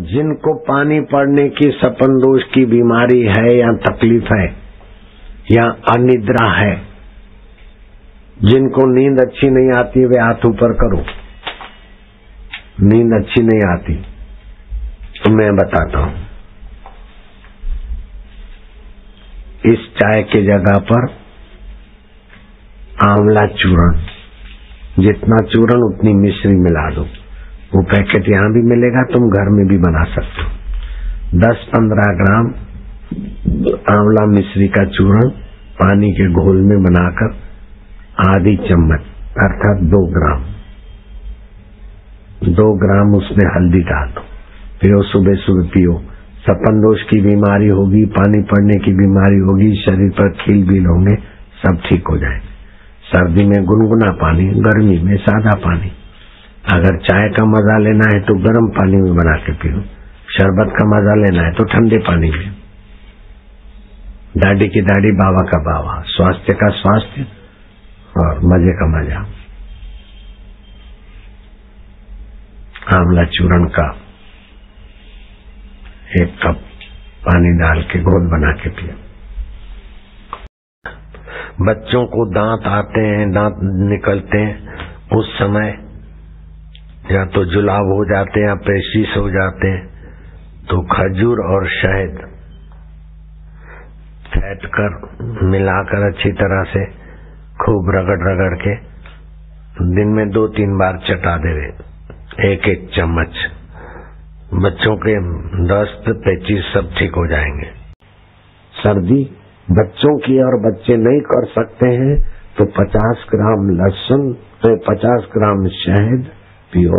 जिनको पानी पड़ने की सपन दोष की बीमारी है या तकलीफ़ है, या अनिद्रा है, जिनको नींद अच्छी नहीं आती, वे हाथ ऊपर करो। नींद अच्छी नहीं आती। तो मैं बताता हूँ। इस चाय की जगह पर आंवला चूरण, जितना चूरण उतनी मिश्री मिला दो। वो पैकेट यहाँ भी मिलेगा, तुम घर में भी बना सकते हो। दस पंद्रह ग्राम आंवला मिश्री का चूर्ण पानी के घोल में बनाकर आधी चम्मच, अर्थात दो ग्राम दो ग्राम उसमें हल्दी डाल दो। पियो सुबह सुबह पियो। सपन दोष की बीमारी होगी, पानी पड़ने की बीमारी होगी, शरीर पर खील बील होंगे, सब ठीक हो जाए सर्दी में गुनगुना पानी, गर्मी में सादा पानी। अगर चाय का मज़ा लेना है तो गर्म पानी में बना के पियो। शरबत का मज़ा लेना है तो ठंडे पानी में। दाढ़ी की दाढ़ी, बाबा का बाबा। स्वास्थ्य का स्वास्थ्य और मज़े का मज़ा। आंवला चूरण का एक कप पानी डाल के घोल बना के पिया। बच्चों को दांत आते हैं, दांत निकलते हैं। उस समय या तो जुलाब हो जाते हैं या पेशिस हो जाते हैं तो खजूर और शहद फेंट कर, मिलाकर अच्छी तरह से खूब रगड़ रगड़ के दिन में दो तीन बार चटा देवे। एक एक चम्मच। बच्चों के दस्त पेचिस सब ठीक हो जाएँगे। सर्दी बच्चों की और बच्चे नहीं कर सकते हैं तो 50 ग्राम लहसुन तो 50 ग्राम शहद पियो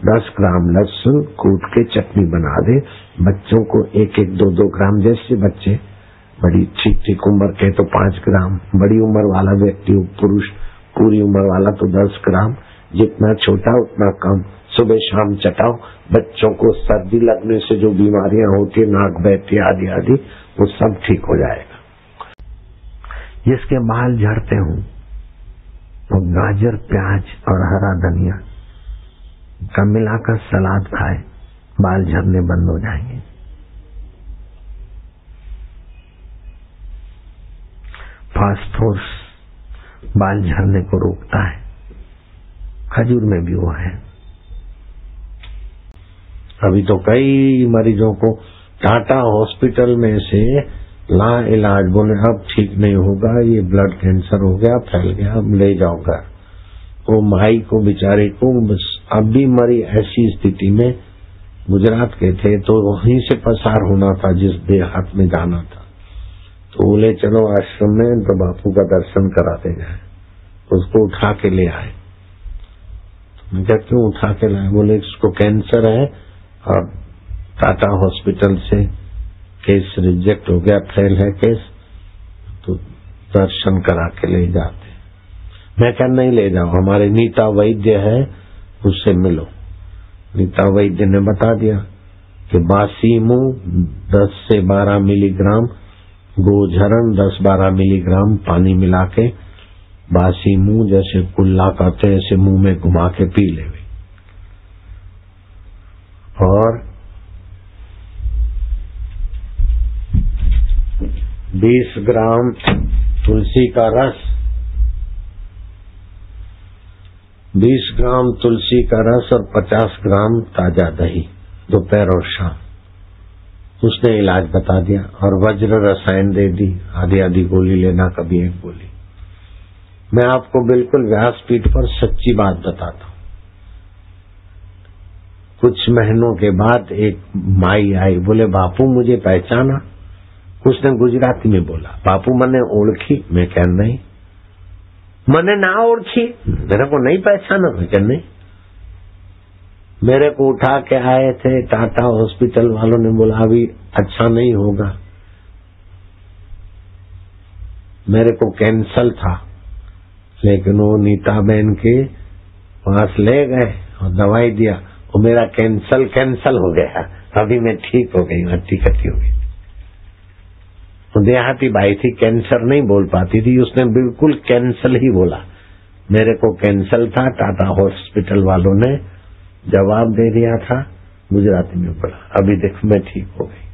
10 ग्राम लहसुन कूट के चटनी बना दे। बच्चों को एक एक दो दो ग्राम जैसे बच्चे। बड़ी ठीक ठीक उम्र के तो पाँच ग्राम। बड़ी उम्र वाला व्यक्ति पुरुष, पूरी उम्र वाला तो दस ग्राम। जितना छोटा, उतना कम। सुबह शाम चटाओ। बच्चों को सर्दी लगने से जो बीमारियाँ होती है, नाक बहती आदि आदि, वो सब ठीक हो जाएगा। जिसके बाल झड़ते हों तो गाजर, प्याज और हरा धनिया का मिलाकर सलाद खाए, बाल झड़ने बंद हो जाएँगे। फास्फोर्स बाल झड़ने को रोकता है। खजूर में भी वो है। अभी तो कई मरीजों को टाटा हॉस्पिटल में से ला इलाज बोले, अब ठीक नहीं होगा, ये ब्लड कैंसर हो गया, फैल गया अब ले जाओगा वो माई को, बेचारे को अब भी मरी ऐसी स्थिति में गुजरात के थे तो वहीं से पसार होना था जिस देहात में जाना था। तो बोले, चलो, आश्रम में तो बापू का दर्शन कराते जाए उसको उठा के ले आए। मैं क्या क्यों उठा के लाए? बोले, इसको कैंसर है और टाटा हॉस्पिटल से केस रिजेक्ट हो गया, फेल है केस तो दर्शन करा के ले जाते मैं क्या नहीं ले जाऊँ हमारे नीता वैद्य है उससे मिलो। नीता वैद्य ने बता दिया कि बासी मुँह दस से बारह मिलीग्राम गोझरण दस बारह मिलीग्राम पानी मिला के बासी मुँह जैसे कुल्ला करते ऐसे मुँह में घुमा के पी ले और बीस ग्राम तुलसी का रस बीस ग्राम तुलसी का रस और पचास ग्राम ताज़ा दही, दोपहर और शाम। उसने इलाज बता दिया और वज्र रसायन दे दी, आधी आधी गोली लेना, कभी एक गोली। मैं आपको बिल्कुल व्यासपीठ पर सच्ची बात बताता हूँ। कुछ महीनों के बाद एक माई आई, बोले, बापू, मुझे पहचाना। उसने गुजराती में बोला, बापू, मैंने ओळखी। मैं कह, नहीं। मैंने ना ओळखी मेरे को नहीं पहचाना मैं क्या नहीं। मेरे को उठा के आए थे, टाटा हॉस्पिटल वालों ने बोला, अभी अच्छा नहीं होगा। मेरे को कैंसल था। लेकिन वो नीता बहन के पास ले गए और दवाई दिया। और मेरा कैंसल कैंसल हो गया। अभी मैं ठीक हो गई हट्टी कट्टी हो गई। तो देहाती बाई थी, कैंसर नहीं बोल पाती थी, उसने बिल्कुल कैंसल ही बोला। मेरे को कैंसल था, टाटा हॉस्पिटल वालों ने जवाब दे दिया था, गुजराती में बोला, अभी देख, मैं ठीक हो गई।